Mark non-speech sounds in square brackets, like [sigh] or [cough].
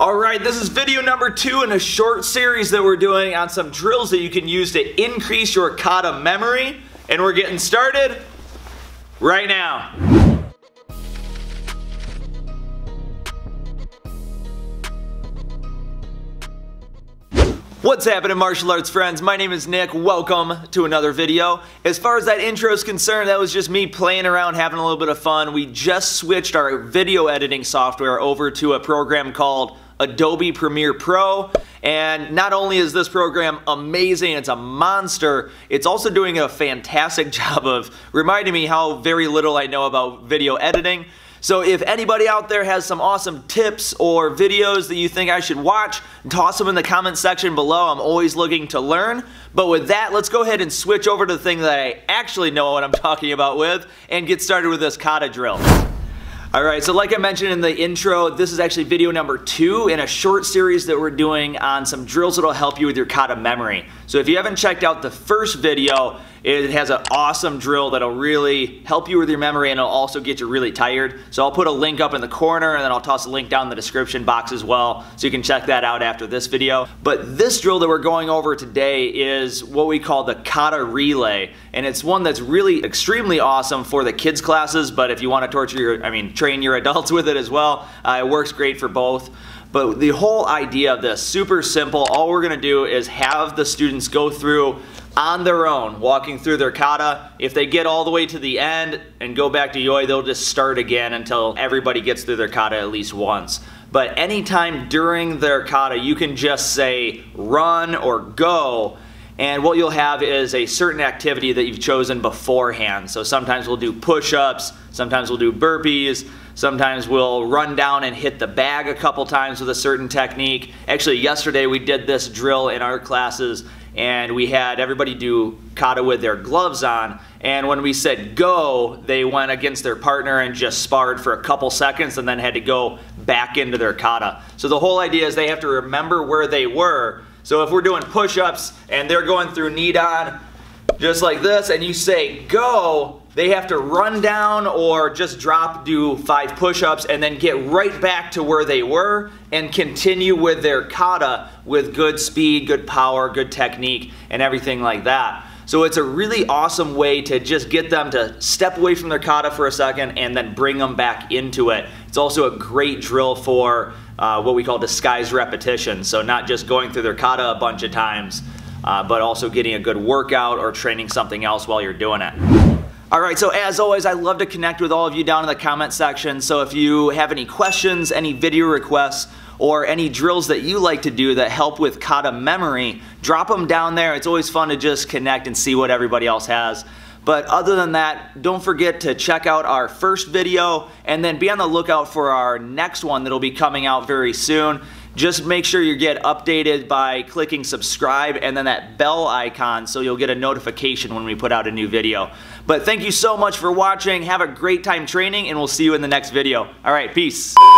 Alright, this is video number two in a short series that we're doing on some drills that you can use to increase your kata memory. And we're getting started right now. What's happening martial arts friends? My name is Nick. Welcome to another video. As far as that intro is concerned, that was just me playing around, having a little bit of fun. We just switched our video editing software over to a program called Adobe Premiere Pro. And not only is this program amazing, it's a monster, it's also doing a fantastic [laughs] job of reminding me how very little I know about video editing. So if anybody out there has some awesome tips or videos that you think I should watch, toss them in the comment section below. I'm always looking to learn. But with that, let's go ahead and switch over to the thing that I actually know what I'm [laughs] talking about with and get started with this kata drill. All right, so like I mentioned in the intro, this is actually video number two in a short series that we're doing on some drills that'll help you with your kata memory. So if you haven't checked out the first video, it has an awesome drill that'll really help you with your memory and it'll also get you really tired. So I'll put a link up in the corner and then I'll toss a link down in the description box as well so you can check that out after this video. But this drill that we're going over today is what we call the kata relay and it's one that's really extremely awesome for the kids classes but if you want to torture your, I mean train your adults [laughs] with it as well, uh, it works great for both. But the whole idea of this, super simple. All we're gonna do is have the students go through on their own, walking through their kata. If they get all the way to the end and go back to yoi, they'll just start again until everybody gets through their kata at least once. But anytime during their kata, you can just say run or go, and what you'll have is a certain activity that you've chosen beforehand. So sometimes we'll do push-ups, sometimes we'll do burpees, Sometimes we'll run down and hit the bag a couple times with a certain technique. Actually, yesterday we did this drill in our classes and we had everybody do kata with their gloves on. And when we said go, they went against their partner and just sparred for a couple seconds and then had to go back into their kata. So the whole idea is they have to remember where they were. So if we're doing push-ups and they're going through Nidan, just like this, and you say go, they have to run down or just drop, do five push-ups, and then get right back to where they were and continue with their kata with good speed, good power, good technique, and everything like that. So it's a really awesome way to just get them to step away from their kata for a second and then bring them back into it. It's also a great drill for uh, what we call disguised repetition. So not just going through their kata a bunch of times, uh, but also getting a good workout or training something else while you're doing it. Alright, so as always, I love to connect with all of you down in the comment section. So if you have any questions, any video requests, or any drills that you like to do that help with kata memory, drop them down there. It's always fun to just connect and see what everybody else has. But other than that, don't forget to check out our first video and then be on the lookout for our next one that'll be coming out very soon. Just make sure you get updated by clicking subscribe and then that bell icon so you'll get a notification when we put out a new video. But thank you so much for watching. Have a great time training and we'll see you in the next video. All right, peace.